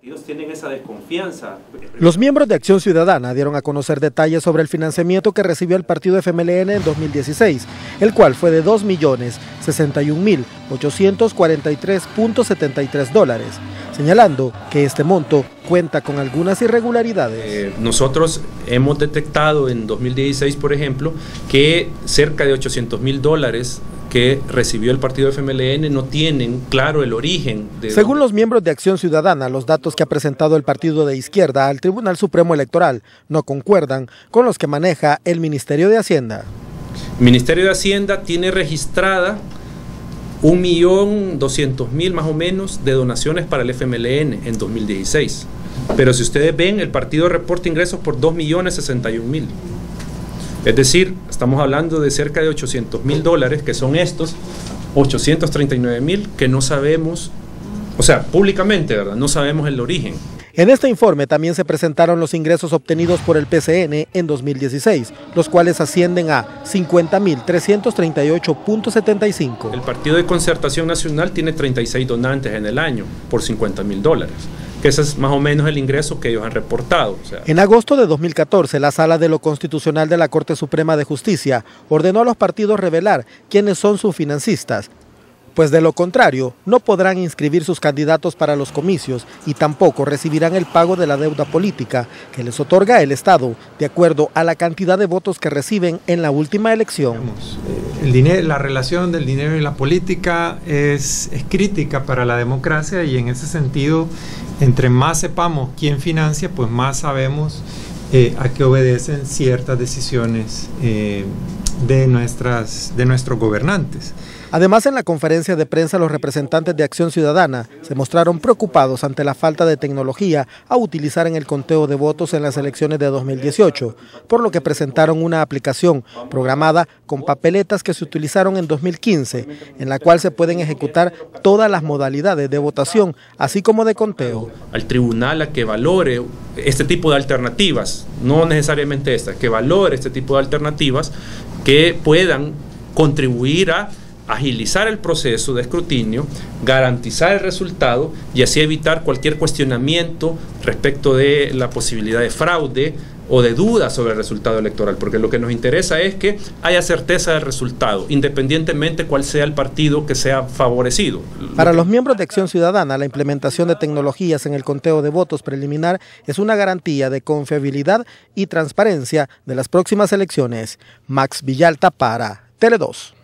Ellos tienen esa desconfianza. Los miembros de Acción Ciudadana dieron a conocer detalles sobre el financiamiento que recibió el partido FMLN en 2016, el cual fue de 2.061.843.73 dólares, señalando que este monto cuenta con algunas irregularidades. Eh, nosotros hemos detectado en 2016, por ejemplo, que cerca de 800 mil dólares que recibió el partido FMLN no tienen claro el origen. De Según los miembros de Acción Ciudadana, los datos que ha presentado el partido de izquierda al Tribunal Supremo Electoral no concuerdan con los que maneja el Ministerio de Hacienda. El Ministerio de Hacienda tiene registrada 1.200.000 más o menos de donaciones para el FMLN en 2016. Pero si ustedes ven, el partido reporta ingresos por 2.061.000. Es decir, estamos hablando de cerca de 800 mil dólares, que son estos 839 mil que no sabemos, o sea, públicamente, ¿verdad? No sabemos el origen. En este informe también se presentaron los ingresos obtenidos por el PCN en 2016, los cuales ascienden a 50.338.75. El Partido de Concertación Nacional tiene 36 donantes en el año por 50 mil dólares que ese es más o menos el ingreso que ellos han reportado. En agosto de 2014, la Sala de lo Constitucional de la Corte Suprema de Justicia ordenó a los partidos revelar quiénes son sus financistas, pues de lo contrario no podrán inscribir sus candidatos para los comicios y tampoco recibirán el pago de la deuda política que les otorga el Estado de acuerdo a la cantidad de votos que reciben en la última elección. Eh, la relación del dinero y la política es, es crítica para la democracia y en ese sentido entre más sepamos quién financia, pues más sabemos eh, a qué obedecen ciertas decisiones eh, de, nuestras, de nuestros gobernantes. Además, en la conferencia de prensa, los representantes de Acción Ciudadana se mostraron preocupados ante la falta de tecnología a utilizar en el conteo de votos en las elecciones de 2018, por lo que presentaron una aplicación programada con papeletas que se utilizaron en 2015, en la cual se pueden ejecutar todas las modalidades de votación, así como de conteo. Al tribunal a que valore este tipo de alternativas, no necesariamente esta, que valore este tipo de alternativas que puedan contribuir a agilizar el proceso de escrutinio, garantizar el resultado y así evitar cualquier cuestionamiento respecto de la posibilidad de fraude o de duda sobre el resultado electoral, porque lo que nos interesa es que haya certeza del resultado, independientemente cuál sea el partido que sea favorecido. Para los miembros de Acción Ciudadana, la implementación de tecnologías en el conteo de votos preliminar es una garantía de confiabilidad y transparencia de las próximas elecciones. Max Villalta para Tele 2.